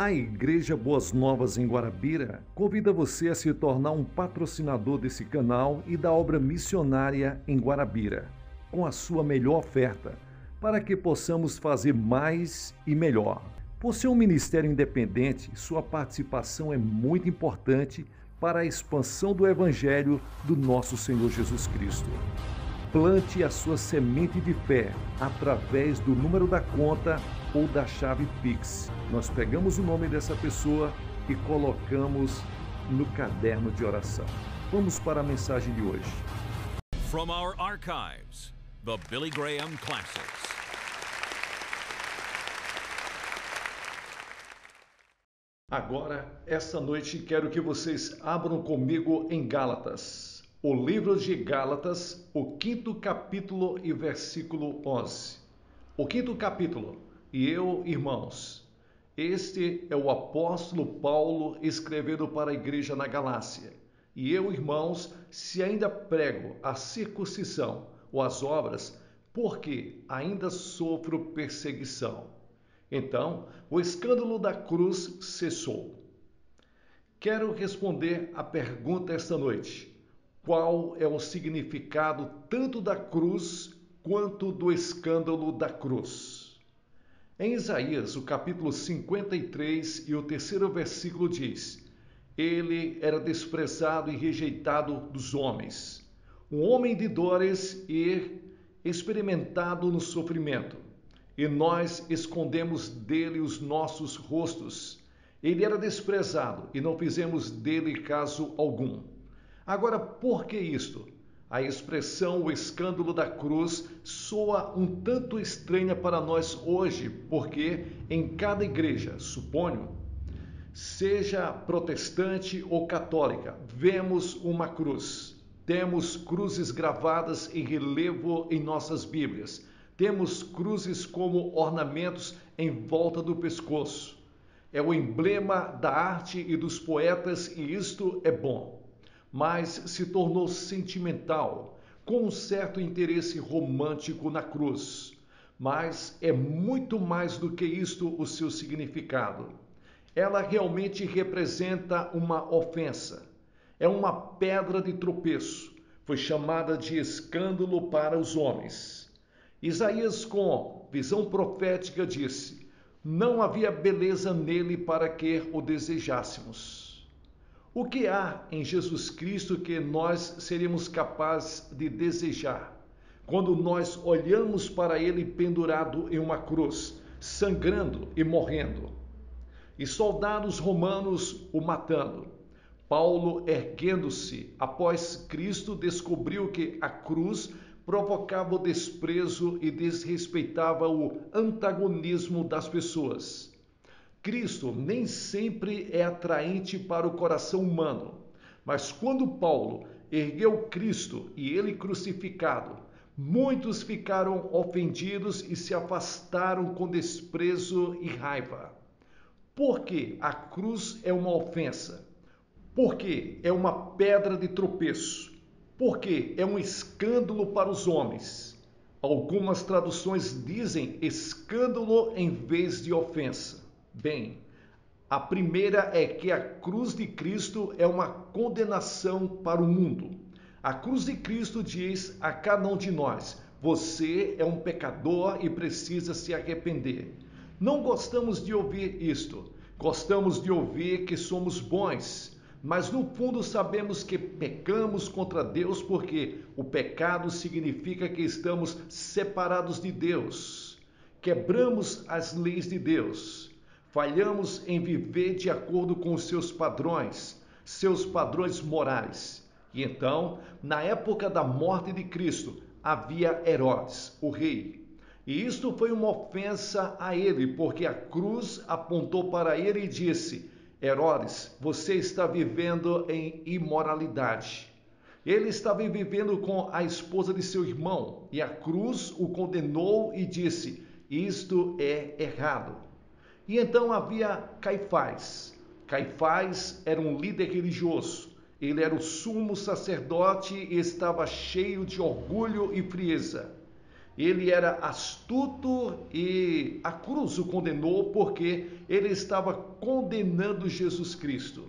A Igreja Boas Novas em Guarabira convida você a se tornar um patrocinador desse canal e da obra missionária em Guarabira, com a sua melhor oferta, para que possamos fazer mais e melhor. Por ser um ministério independente, sua participação é muito importante para a expansão do Evangelho do nosso Senhor Jesus Cristo. Plante a sua semente de fé através do número da conta ou da chave Pix. Nós pegamos o nome dessa pessoa e colocamos no caderno de oração. Vamos para a mensagem de hoje. From our archives, the Billy Graham Classics. Agora, essa noite, quero que vocês abram comigo em Gálatas. O livro de Gálatas, o quinto capítulo e versículo 11. O quinto capítulo. E eu, irmãos, este é o apóstolo Paulo escrevendo para a igreja na Galácia. E eu, irmãos, se ainda prego a circuncisão ou as obras, porque ainda sofro perseguição. Então, o escândalo da cruz cessou. Quero responder a pergunta esta noite: qual é o significado tanto da cruz quanto do escândalo da cruz? Em Isaías, o capítulo 53 e o terceiro versículo diz: Ele era desprezado e rejeitado dos homens, um homem de dores e experimentado no sofrimento, e nós escondemos dele os nossos rostos. Ele era desprezado e não fizemos dele caso algum. Agora, por que isto? A expressão o escândalo da cruz soa um tanto estranha para nós hoje, porque em cada igreja, suponho, seja protestante ou católica, vemos uma cruz. Temos cruzes gravadas em relevo em nossas Bíblias. Temos cruzes como ornamentos em volta do pescoço. É o emblema da arte e dos poetas, e isto é bom mas se tornou sentimental, com um certo interesse romântico na cruz. Mas é muito mais do que isto o seu significado. Ela realmente representa uma ofensa. É uma pedra de tropeço. Foi chamada de escândalo para os homens. Isaías, com visão profética, disse: Não havia beleza nele para que o desejássemos. O que há em Jesus Cristo que nós seríamos capazes de desejar? Quando nós olhamos para ele pendurado em uma cruz, sangrando e morrendo, e soldados romanos o matando. Paulo, erguendo-se após Cristo, descobriu que a cruz provocava o desprezo e desrespeitava o antagonismo das pessoas. Cristo nem sempre é atraente para o coração humano, mas quando Paulo ergueu Cristo e ele crucificado, muitos ficaram ofendidos e se afastaram com desprezo e raiva. Porque a cruz é uma ofensa, porque é uma pedra de tropeço, porque é um escândalo para os homens. Algumas traduções dizem escândalo em vez de ofensa. Bem, a primeira é que a cruz de Cristo é uma condenação para o mundo. A cruz de Cristo diz a cada um de nós: você é um pecador e precisa se arrepender. Não gostamos de ouvir isto. Gostamos de ouvir que somos bons, mas no fundo sabemos que pecamos contra Deus porque o pecado significa que estamos separados de Deus. Quebramos as leis de Deus. Falhamos em viver de acordo com os seus padrões, seus padrões morais. E então, na época da morte de Cristo, havia Herodes, o rei. E isto foi uma ofensa a ele, porque a cruz apontou para ele e disse: Herodes, você está vivendo em imoralidade. Ele estava vivendo com a esposa de seu irmão, e a cruz o condenou e disse: Isto é errado. E então havia Caifás. Caifás era um líder religioso. Ele era o sumo sacerdote e estava cheio de orgulho e frieza. Ele era astuto e a cruz o condenou porque ele estava condenando Jesus Cristo.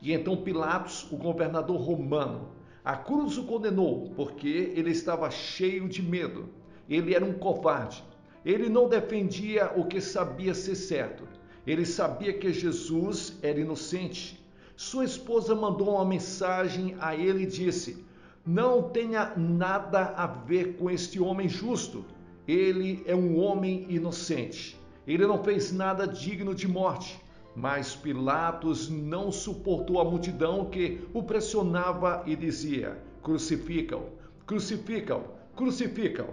E então Pilatos, o governador romano, a cruz o condenou porque ele estava cheio de medo. Ele era um covarde. Ele não defendia o que sabia ser certo. Ele sabia que Jesus era inocente. Sua esposa mandou uma mensagem a ele e disse: Não tenha nada a ver com este homem justo. Ele é um homem inocente. Ele não fez nada digno de morte. Mas Pilatos não suportou a multidão que o pressionava e dizia: Crucificam, crucificam, crucificam.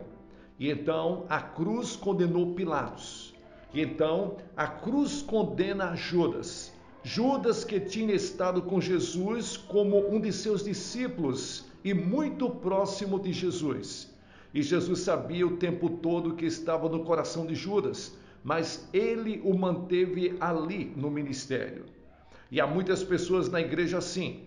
E então a cruz condenou Pilatos. E então a cruz condena Judas. Judas que tinha estado com Jesus como um de seus discípulos e muito próximo de Jesus. E Jesus sabia o tempo todo que estava no coração de Judas mas ele o manteve ali no ministério. E há muitas pessoas na igreja assim.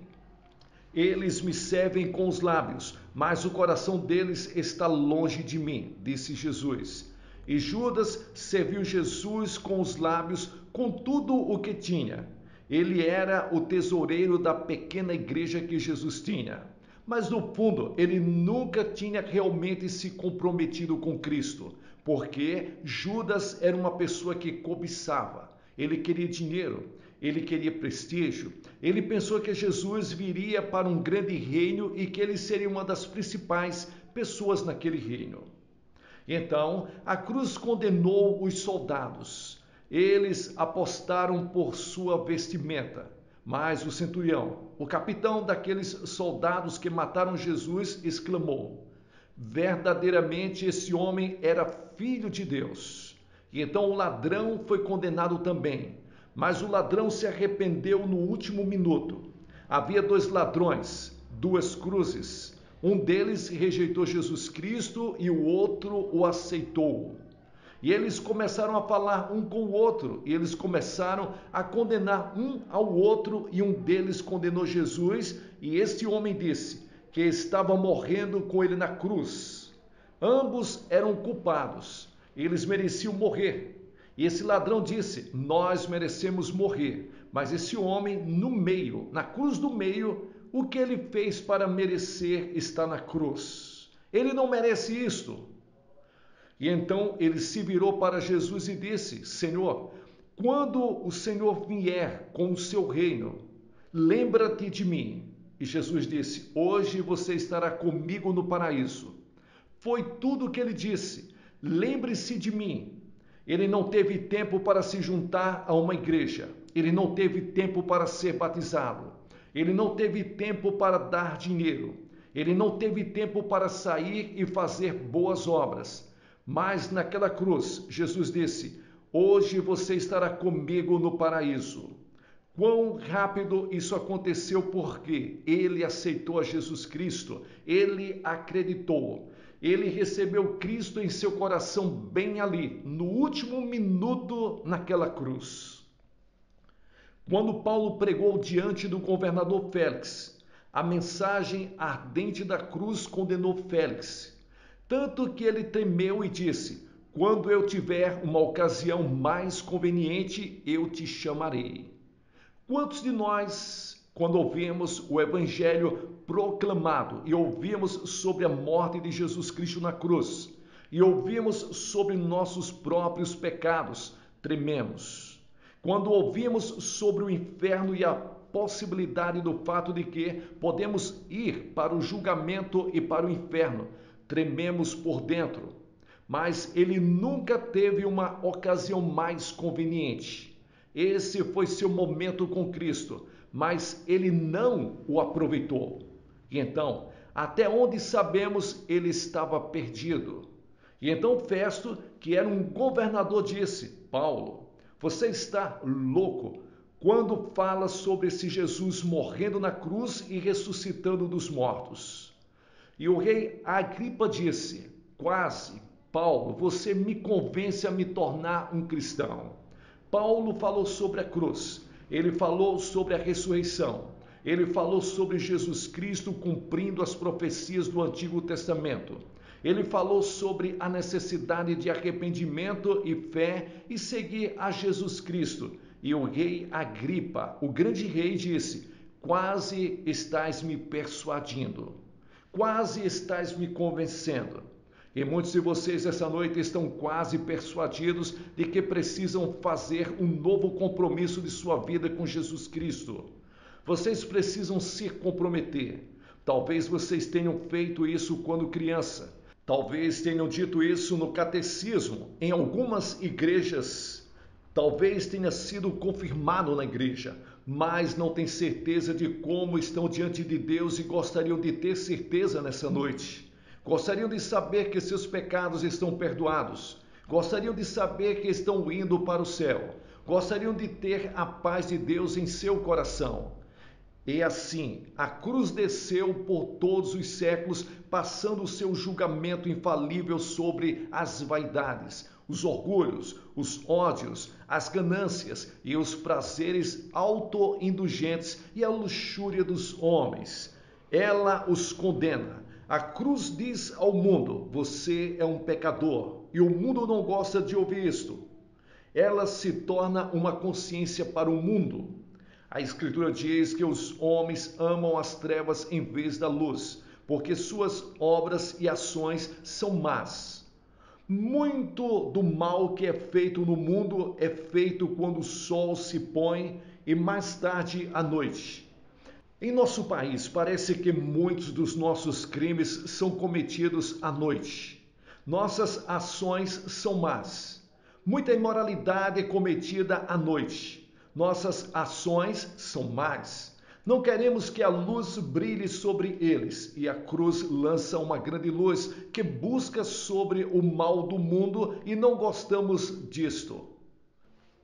Eles me servem com os lábios, mas o coração deles está longe de mim, disse Jesus. E Judas serviu Jesus com os lábios, com tudo o que tinha. Ele era o tesoureiro da pequena igreja que Jesus tinha. Mas no fundo, ele nunca tinha realmente se comprometido com Cristo porque Judas era uma pessoa que cobiçava, ele queria dinheiro, ele queria prestígio, ele pensou que Jesus viria para um grande reino e que ele seria uma das principais pessoas naquele reino. Então, a cruz condenou os soldados. Eles apostaram por sua vestimenta. Mas o centurião, o capitão daqueles soldados que mataram Jesus, exclamou: Verdadeiramente esse homem era filho de Deus. E então o ladrão foi condenado também. Mas o ladrão se arrependeu no último minuto. Havia dois ladrões, duas cruzes. Um deles rejeitou Jesus Cristo e o outro o aceitou. E eles começaram a falar um com o outro, e eles começaram a condenar um ao outro, e um deles condenou Jesus, e este homem disse: que estava morrendo com ele na cruz. Ambos eram culpados, eles mereciam morrer. E esse ladrão disse: Nós merecemos morrer. Mas esse homem, no meio, na cruz do meio, o que ele fez para merecer está na cruz. Ele não merece isto. E então ele se virou para Jesus e disse: Senhor, quando o Senhor vier com o seu reino, lembra-te de mim. E Jesus disse: Hoje você estará comigo no paraíso. Foi tudo o que ele disse. Lembre-se de mim. Ele não teve tempo para se juntar a uma igreja. Ele não teve tempo para ser batizado. Ele não teve tempo para dar dinheiro. Ele não teve tempo para sair e fazer boas obras. Mas naquela cruz, Jesus disse: Hoje você estará comigo no paraíso. Quão rápido isso aconteceu porque ele aceitou a Jesus Cristo, ele acreditou, ele recebeu Cristo em seu coração bem ali, no último minuto naquela cruz. Quando Paulo pregou diante do governador Félix, a mensagem ardente da cruz condenou Félix, tanto que ele temeu e disse: Quando eu tiver uma ocasião mais conveniente, eu te chamarei. Quantos de nós, quando ouvimos o Evangelho proclamado e ouvimos sobre a morte de Jesus Cristo na cruz e ouvimos sobre nossos próprios pecados, trememos? Quando ouvimos sobre o inferno e a possibilidade do fato de que podemos ir para o julgamento e para o inferno, trememos por dentro. Mas ele nunca teve uma ocasião mais conveniente esse foi seu momento com Cristo, mas ele não o aproveitou. E então, até onde sabemos, ele estava perdido. E então Festo, que era um governador, disse: Paulo, você está louco quando fala sobre esse Jesus morrendo na cruz e ressuscitando dos mortos. E o rei Agripa disse: Quase, Paulo, você me convence a me tornar um cristão. Paulo falou sobre a cruz, ele falou sobre a ressurreição, ele falou sobre Jesus Cristo cumprindo as profecias do Antigo Testamento. Ele falou sobre a necessidade de arrependimento e fé e seguir a Jesus Cristo. E o rei Agripa, o grande rei, disse: Quase estás me persuadindo, quase estás me convencendo. E muitos de vocês essa noite estão quase persuadidos de que precisam fazer um novo compromisso de sua vida com Jesus Cristo. Vocês precisam se comprometer. Talvez vocês tenham feito isso quando criança. Talvez tenham dito isso no catecismo, em algumas igrejas. Talvez tenha sido confirmado na igreja, mas não tem certeza de como estão diante de Deus e gostariam de ter certeza nessa noite. Gostariam de saber que seus pecados estão perdoados. Gostariam de saber que estão indo para o céu. Gostariam de ter a paz de Deus em seu coração. E assim, a cruz desceu por todos os séculos, passando o seu julgamento infalível sobre as vaidades, os orgulhos, os ódios, as ganâncias e os prazeres autoindulgentes e a luxúria dos homens. Ela os condena. A cruz diz ao mundo: você é um pecador, e o mundo não gosta de ouvir isto. Ela se torna uma consciência para o mundo. A Escritura diz que os homens amam as trevas em vez da luz, porque suas obras e ações são más. Muito do mal que é feito no mundo é feito quando o sol se põe e mais tarde à noite. Em nosso país, parece que muitos dos nossos crimes são cometidos à noite. Nossas ações são más. Muita imoralidade é cometida à noite. Nossas ações são más. Não queremos que a luz brilhe sobre eles, e a cruz lança uma grande luz que busca sobre o mal do mundo e não gostamos disto.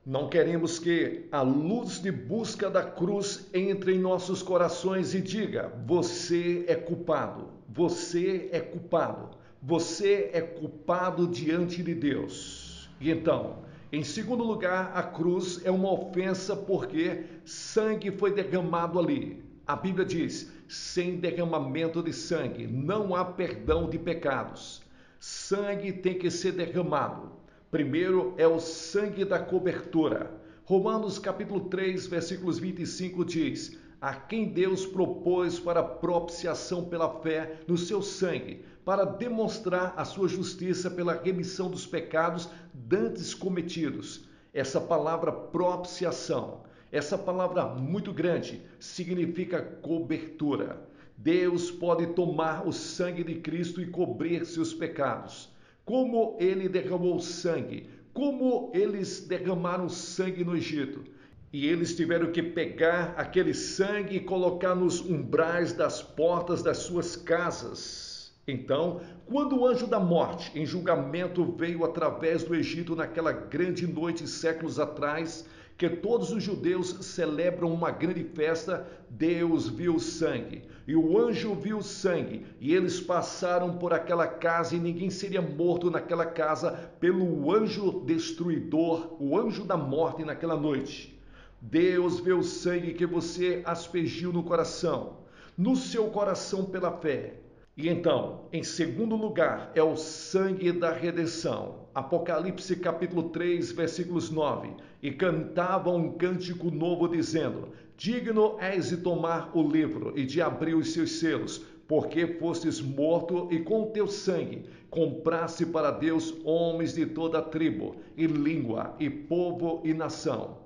Não queremos que a luz de busca da cruz entre em nossos corações e diga: você é culpado, você é culpado, você é culpado diante de Deus. E então, em segundo lugar, a cruz é uma ofensa porque sangue foi derramado ali. A Bíblia diz: sem derramamento de sangue não há perdão de pecados. Sangue tem que ser derramado. Primeiro é o sangue da cobertura. Romanos capítulo 3, versículos 25 diz: a quem Deus propôs para propiciação pela fé no seu sangue, para demonstrar a sua justiça pela remissão dos pecados dantes cometidos. Essa palavra propiciação, essa palavra muito grande, significa cobertura. Deus pode tomar o sangue de Cristo e cobrir seus pecados. Como ele derramou sangue, como eles derramaram sangue no Egito e eles tiveram que pegar aquele sangue e colocar nos umbrais das portas das suas casas. Então, quando o anjo da morte, em julgamento, veio através do Egito naquela grande noite séculos atrás, que todos os judeus celebram uma grande festa, Deus viu sangue, e o anjo viu sangue, e eles passaram por aquela casa, e ninguém seria morto naquela casa pelo anjo destruidor, o anjo da morte naquela noite. Deus vê o sangue que você aspergiu no coração, no seu coração pela fé. E então, em segundo lugar, é o sangue da redenção. Apocalipse capítulo 3, versículos 9. E cantavam um cântico novo, dizendo: Digno és de tomar o livro e de abrir os seus selos, porque fostes morto e com teu sangue compraste para Deus homens de toda tribo, e língua, e povo e nação.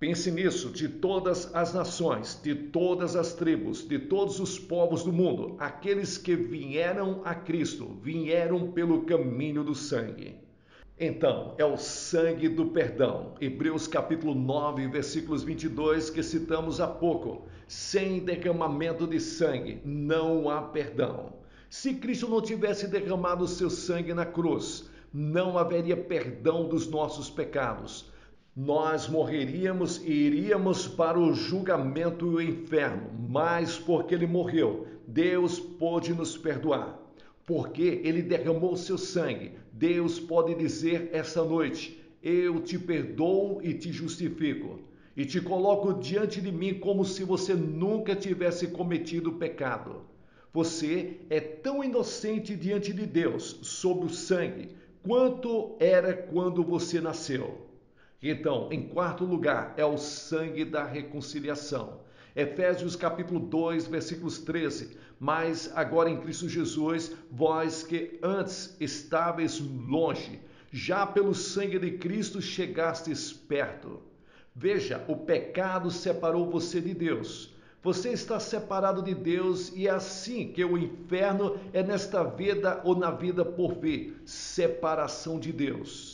Pense nisso, de todas as nações, de todas as tribos, de todos os povos do mundo, aqueles que vieram a Cristo, vieram pelo caminho do sangue. Então, é o sangue do perdão. Hebreus capítulo 9, versículos 22, que citamos há pouco. Sem derramamento de sangue não há perdão. Se Cristo não tivesse derramado seu sangue na cruz, não haveria perdão dos nossos pecados nós morreríamos e iríamos para o julgamento e o inferno, mas porque ele morreu, Deus pôde nos perdoar. Porque ele derramou seu sangue, Deus pode dizer essa noite: Eu te perdoo e te justifico, e te coloco diante de mim como se você nunca tivesse cometido pecado. Você é tão inocente diante de Deus sob o sangue quanto era quando você nasceu. Então, em quarto lugar, é o sangue da reconciliação. Efésios capítulo 2, versículos 13. Mas agora em Cristo Jesus, vós que antes estáveis longe, já pelo sangue de Cristo chegastes perto. Veja, o pecado separou você de Deus. Você está separado de Deus e é assim que o inferno é nesta vida ou na vida por vir separação de Deus.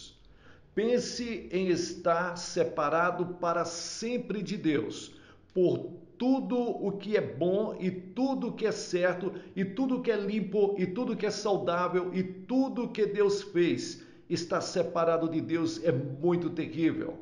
Pense em estar separado para sempre de Deus, por tudo o que é bom e tudo o que é certo e tudo que é limpo e tudo que é saudável e tudo que Deus fez. Estar separado de Deus é muito terrível.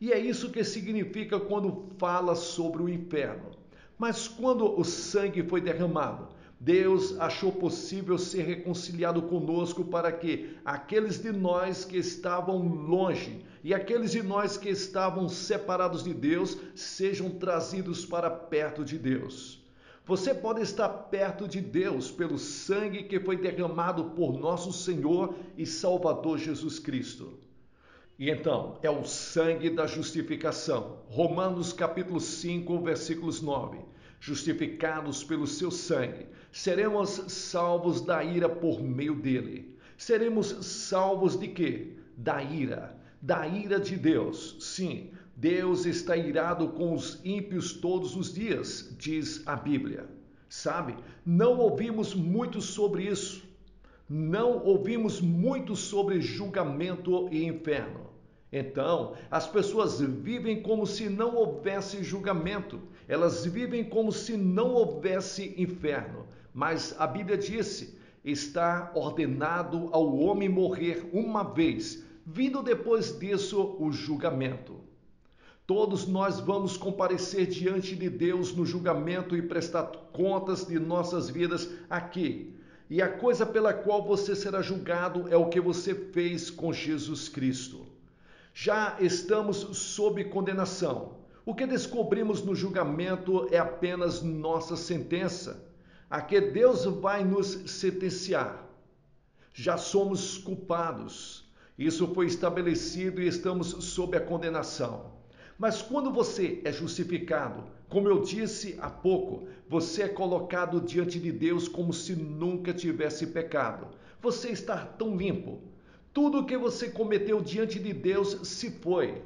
E é isso que significa quando fala sobre o inferno. Mas quando o sangue foi derramado, Deus achou possível ser reconciliado conosco para que aqueles de nós que estavam longe e aqueles de nós que estavam separados de Deus sejam trazidos para perto de Deus. Você pode estar perto de Deus pelo sangue que foi derramado por nosso Senhor e Salvador Jesus Cristo. E então, é o sangue da justificação. Romanos capítulo 5, versículos 9 justificados pelo seu sangue, seremos salvos da ira por meio dele. Seremos salvos de quê? Da ira, da ira de Deus. Sim, Deus está irado com os ímpios todos os dias, diz a Bíblia. Sabe, não ouvimos muito sobre isso. Não ouvimos muito sobre julgamento e inferno. Então, as pessoas vivem como se não houvesse julgamento, elas vivem como se não houvesse inferno. Mas a Bíblia disse: está ordenado ao homem morrer uma vez, vindo depois disso o julgamento. Todos nós vamos comparecer diante de Deus no julgamento e prestar contas de nossas vidas aqui. E a coisa pela qual você será julgado é o que você fez com Jesus Cristo já estamos sob condenação. O que descobrimos no julgamento é apenas nossa sentença, a que Deus vai nos sentenciar. Já somos culpados. Isso foi estabelecido e estamos sob a condenação. Mas quando você é justificado, como eu disse há pouco, você é colocado diante de Deus como se nunca tivesse pecado. Você está tão limpo, tudo o que você cometeu diante de Deus se foi.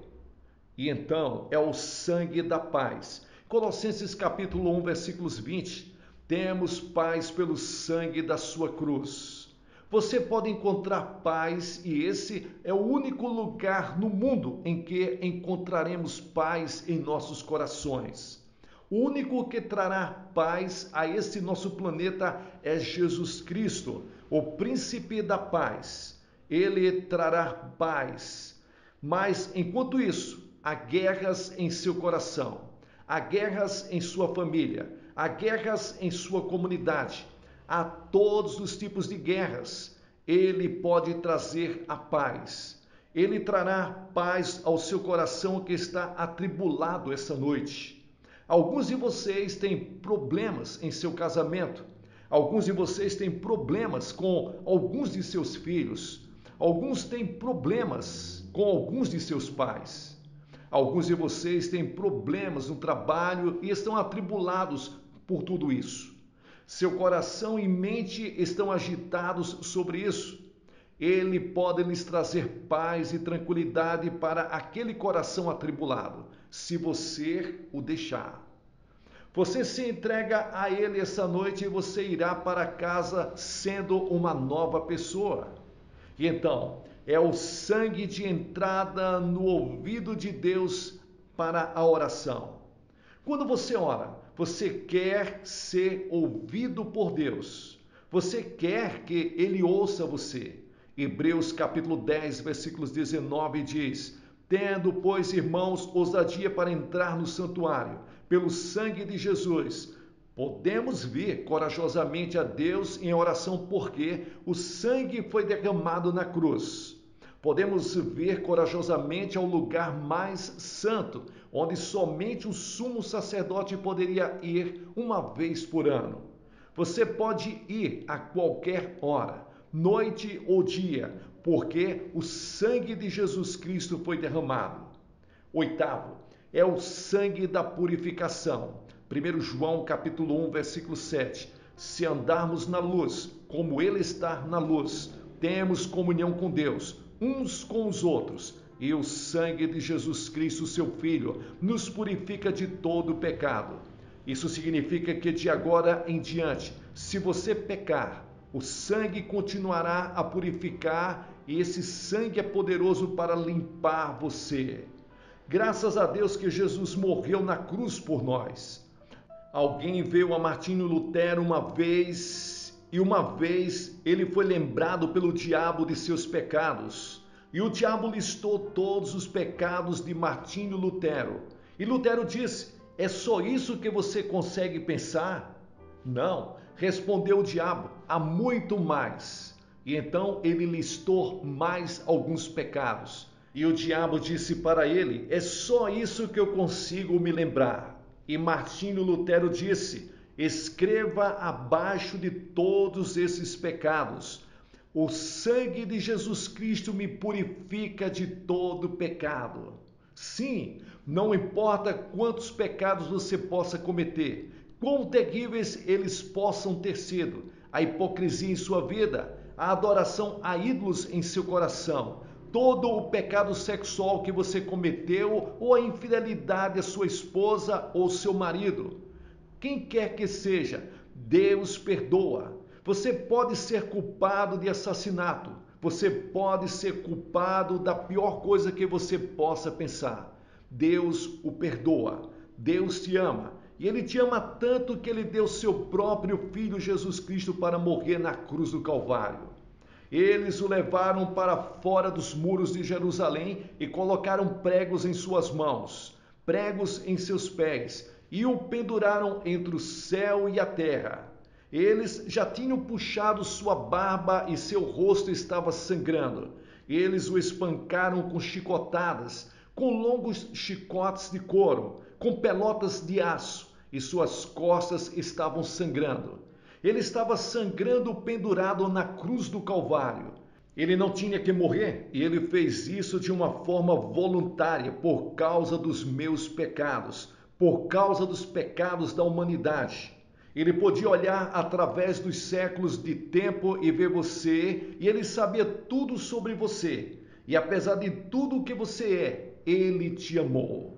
E então é o sangue da paz. Colossenses capítulo 1, versículos 20. Temos paz pelo sangue da sua cruz. Você pode encontrar paz e esse é o único lugar no mundo em que encontraremos paz em nossos corações. O único que trará paz a esse nosso planeta é Jesus Cristo, o príncipe da paz ele trará paz. Mas enquanto isso, há guerras em seu coração, há guerras em sua família, há guerras em sua comunidade, há todos os tipos de guerras. Ele pode trazer a paz. Ele trará paz ao seu coração que está atribulado essa noite. Alguns de vocês têm problemas em seu casamento. Alguns de vocês têm problemas com alguns de seus filhos. Alguns têm problemas com alguns de seus pais. Alguns de vocês têm problemas no trabalho e estão atribulados por tudo isso. Seu coração e mente estão agitados sobre isso. Ele pode lhes trazer paz e tranquilidade para aquele coração atribulado, se você o deixar. Você se entrega a Ele essa noite e você irá para casa sendo uma nova pessoa. E então, é o sangue de entrada no ouvido de Deus para a oração. Quando você ora, você quer ser ouvido por Deus. Você quer que ele ouça você. Hebreus capítulo 10, versículos 19 diz: Tendo, pois, irmãos, ousadia para entrar no santuário, pelo sangue de Jesus, Podemos vir corajosamente a Deus em oração porque o sangue foi derramado na cruz. Podemos vir corajosamente ao lugar mais santo, onde somente o sumo sacerdote poderia ir uma vez por ano. Você pode ir a qualquer hora, noite ou dia, porque o sangue de Jesus Cristo foi derramado. Oitavo, é o sangue da purificação. 1 João capítulo 1, versículo 7. Se andarmos na luz, como ele está na luz, temos comunhão com Deus, uns com os outros, e o sangue de Jesus Cristo, seu filho, nos purifica de todo pecado. Isso significa que de agora em diante, se você pecar, o sangue continuará a purificar e esse sangue é poderoso para limpar você. Graças a Deus que Jesus morreu na cruz por nós. Alguém veio a Martinho Lutero uma vez e uma vez ele foi lembrado pelo diabo de seus pecados. E o diabo listou todos os pecados de Martinho Lutero. E Lutero disse: É só isso que você consegue pensar? Não, respondeu o diabo: Há muito mais. E então ele listou mais alguns pecados. E o diabo disse para ele: É só isso que eu consigo me lembrar. E Martinho Lutero disse: Escreva abaixo de todos esses pecados. O sangue de Jesus Cristo me purifica de todo pecado. Sim, não importa quantos pecados você possa cometer, quão terríveis eles possam ter sido, a hipocrisia em sua vida, a adoração a ídolos em seu coração, todo o pecado sexual que você cometeu ou a infidelidade à sua esposa ou seu marido. Quem quer que seja, Deus perdoa. Você pode ser culpado de assassinato. Você pode ser culpado da pior coisa que você possa pensar. Deus o perdoa. Deus te ama. E ele te ama tanto que ele deu seu próprio filho Jesus Cristo para morrer na cruz do Calvário. Eles o levaram para fora dos muros de Jerusalém e colocaram pregos em suas mãos, pregos em seus pés, e o penduraram entre o céu e a terra. Eles já tinham puxado sua barba e seu rosto estava sangrando. Eles o espancaram com chicotadas, com longos chicotes de couro, com pelotas de aço, e suas costas estavam sangrando. Ele estava sangrando pendurado na cruz do Calvário. Ele não tinha que morrer e ele fez isso de uma forma voluntária por causa dos meus pecados, por causa dos pecados da humanidade. Ele podia olhar através dos séculos de tempo e ver você, e ele sabia tudo sobre você. E apesar de tudo o que você é, ele te amou.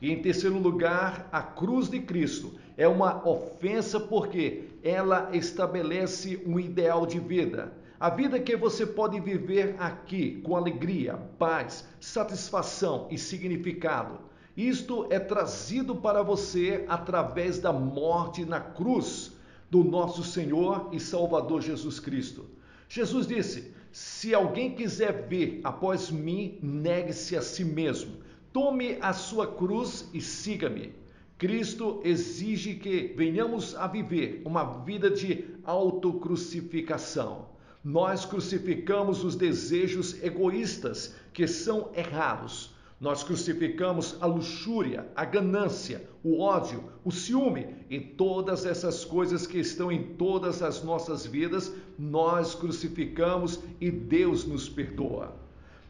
E em terceiro lugar, a cruz de Cristo é uma ofensa porque ela estabelece um ideal de vida. A vida que você pode viver aqui com alegria, paz, satisfação e significado. Isto é trazido para você através da morte na cruz do nosso Senhor e Salvador Jesus Cristo. Jesus disse: Se alguém quiser vir após mim, negue-se a si mesmo Tome a sua cruz e siga-me. Cristo exige que venhamos a viver uma vida de autocrucificação. Nós crucificamos os desejos egoístas que são errados. Nós crucificamos a luxúria, a ganância, o ódio, o ciúme e todas essas coisas que estão em todas as nossas vidas, nós crucificamos e Deus nos perdoa.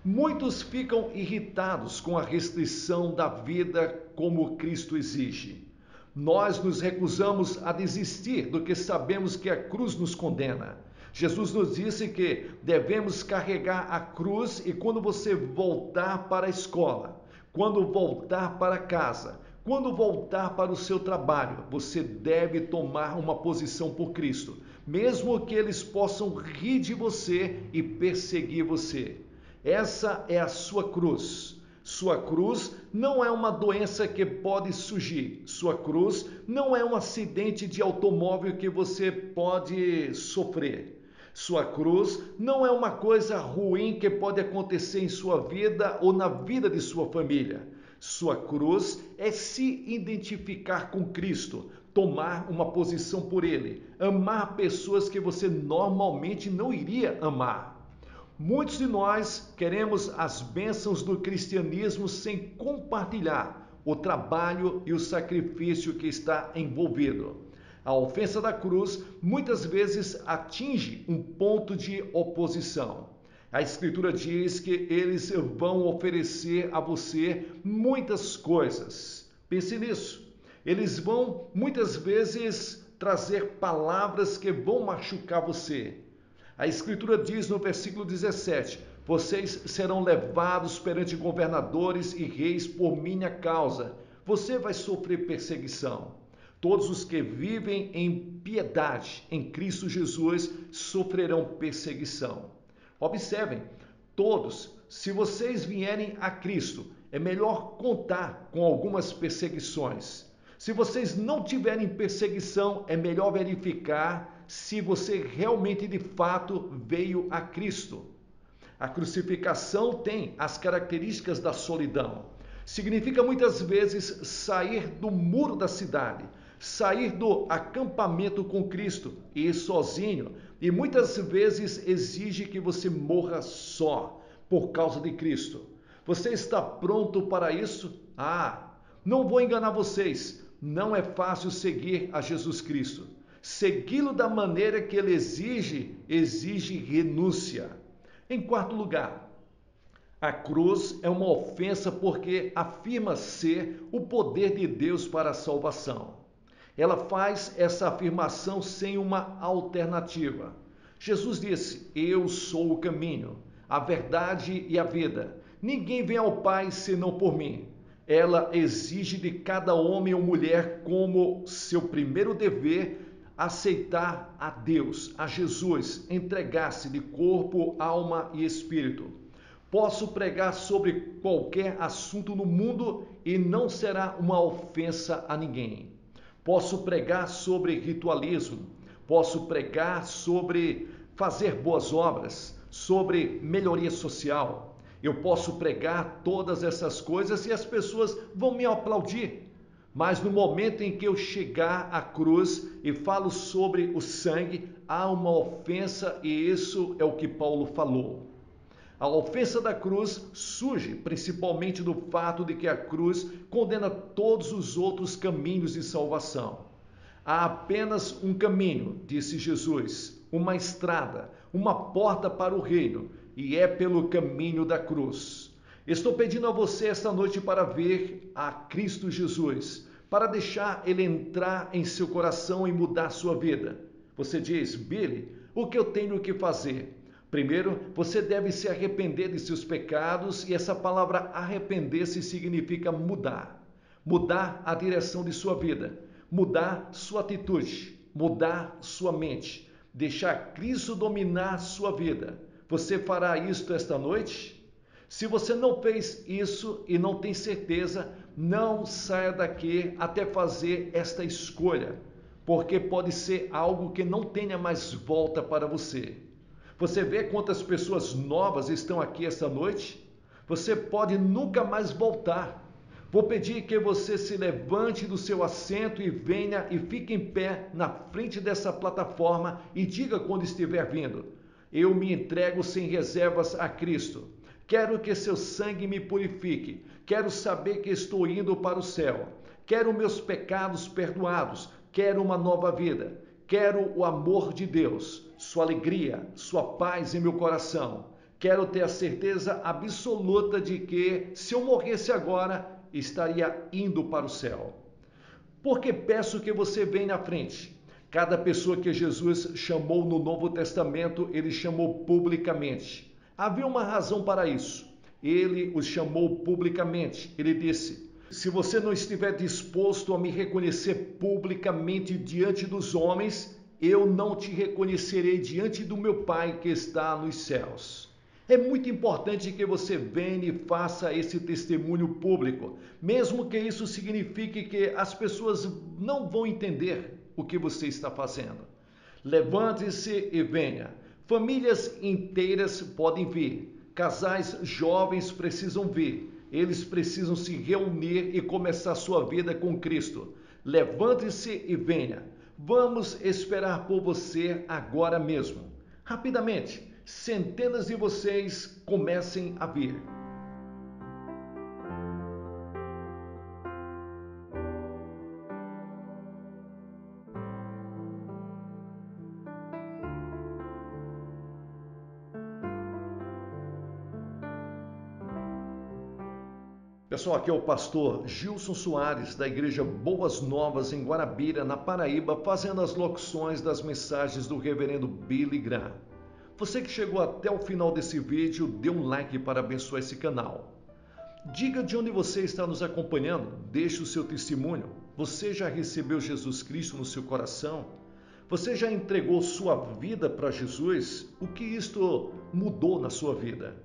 Muitos ficam irritados com a restrição da vida como Cristo exige. Nós nos recusamos a desistir do que sabemos que a cruz nos condena. Jesus nos disse que devemos carregar a cruz e quando você voltar para a escola, quando voltar para casa, quando voltar para o seu trabalho, você deve tomar uma posição por Cristo, mesmo que eles possam rir de você e perseguir você. Essa é a sua cruz. Sua cruz não é uma doença que pode surgir. Sua cruz não é um acidente de automóvel que você pode sofrer. Sua cruz não é uma coisa ruim que pode acontecer em sua vida ou na vida de sua família. Sua cruz é se identificar com Cristo, tomar uma posição por Ele, amar pessoas que você normalmente não iria amar. Muitos de nós queremos as bênçãos do cristianismo sem compartilhar o trabalho e o sacrifício que está envolvido. A ofensa da cruz muitas vezes atinge um ponto de oposição. A Escritura diz que eles vão oferecer a você muitas coisas. Pense nisso. Eles vão muitas vezes trazer palavras que vão machucar você. A Escritura diz no versículo 17: Vocês serão levados perante governadores e reis por minha causa. Você vai sofrer perseguição. Todos os que vivem em piedade em Cristo Jesus sofrerão perseguição. Observem, todos, se vocês vierem a Cristo, é melhor contar com algumas perseguições. Se vocês não tiverem perseguição, é melhor verificar se você realmente de fato veio a Cristo. A crucificação tem as características da solidão. Significa muitas vezes sair do muro da cidade, sair do acampamento com Cristo e ir sozinho, e muitas vezes exige que você morra só por causa de Cristo. Você está pronto para isso? Ah, não vou enganar vocês, não é fácil seguir a Jesus Cristo. Segui-lo da maneira que ele exige, exige renúncia. Em quarto lugar, a cruz é uma ofensa porque afirma ser o poder de Deus para a salvação. Ela faz essa afirmação sem uma alternativa. Jesus disse: Eu sou o caminho, a verdade e a vida. Ninguém vem ao Pai senão por mim. Ela exige de cada homem ou mulher como seu primeiro dever aceitar a Deus, a Jesus, entregar-se de corpo, alma e espírito. Posso pregar sobre qualquer assunto no mundo e não será uma ofensa a ninguém. Posso pregar sobre ritualismo, posso pregar sobre fazer boas obras, sobre melhoria social. Eu posso pregar todas essas coisas e as pessoas vão me aplaudir. Mas no momento em que eu chegar à cruz e falo sobre o sangue, há uma ofensa e isso é o que Paulo falou. A ofensa da cruz surge principalmente do fato de que a cruz condena todos os outros caminhos de salvação. Há apenas um caminho, disse Jesus, uma estrada, uma porta para o reino, e é pelo caminho da cruz. Estou pedindo a você esta noite para ver a Cristo Jesus, para deixar ele entrar em seu coração e mudar sua vida. Você diz, Billy, o que eu tenho que fazer? Primeiro, você deve se arrepender de seus pecados, e essa palavra arrepender-se significa mudar. Mudar a direção de sua vida, mudar sua atitude, mudar sua mente, deixar Cristo dominar sua vida. Você fará isto esta noite? Se você não fez isso e não tem certeza, não saia daqui até fazer esta escolha, porque pode ser algo que não tenha mais volta para você. Você vê quantas pessoas novas estão aqui esta noite? Você pode nunca mais voltar. Vou pedir que você se levante do seu assento e venha e fique em pé na frente dessa plataforma e diga quando estiver vindo: Eu me entrego sem reservas a Cristo. Quero que seu sangue me purifique. Quero saber que estou indo para o céu. Quero meus pecados perdoados. Quero uma nova vida. Quero o amor de Deus sua alegria, sua paz em meu coração. Quero ter a certeza absoluta de que, se eu morresse agora, estaria indo para o céu. Porque peço que você venha na frente. Cada pessoa que Jesus chamou no Novo Testamento, ele chamou publicamente. Havia uma razão para isso. Ele os chamou publicamente. Ele disse: Se você não estiver disposto a me reconhecer publicamente diante dos homens, eu não te reconhecerei diante do meu Pai que está nos céus. É muito importante que você venha e faça esse testemunho público, mesmo que isso signifique que as pessoas não vão entender o que você está fazendo. Levante-se e venha. Famílias inteiras podem vir. Casais jovens precisam vir. Eles precisam se reunir e começar sua vida com Cristo. Levante-se e venha. Vamos esperar por você agora mesmo. Rapidamente, centenas de vocês comecem a vir. Pessoal, aqui é o pastor Gilson Soares, da Igreja Boas Novas, em Guarabira, na Paraíba, fazendo as locuções das mensagens do reverendo Billy Graham. Você que chegou até o final desse vídeo, dê um like para abençoar esse canal. Diga de onde você está nos acompanhando, deixe o seu testemunho. Você já recebeu Jesus Cristo no seu coração? Você já entregou sua vida para Jesus? O que isto mudou na sua vida?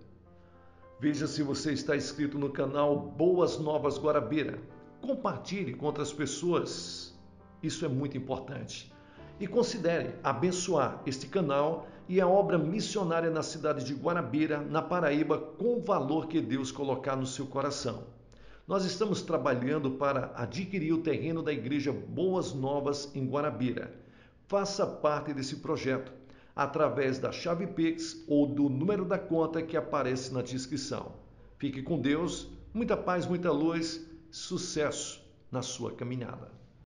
Veja se você está inscrito no canal Boas Novas Guarabira. Compartilhe com outras pessoas. Isso é muito importante. E considere abençoar este canal e a obra missionária na cidade de Guarabira, na Paraíba, com o valor que Deus colocar no seu coração. Nós estamos trabalhando para adquirir o terreno da Igreja Boas Novas em Guarabira. Faça parte desse projeto através da chave Pix ou do número da conta que aparece na descrição. Fique com Deus, muita paz, muita luz, sucesso na sua caminhada.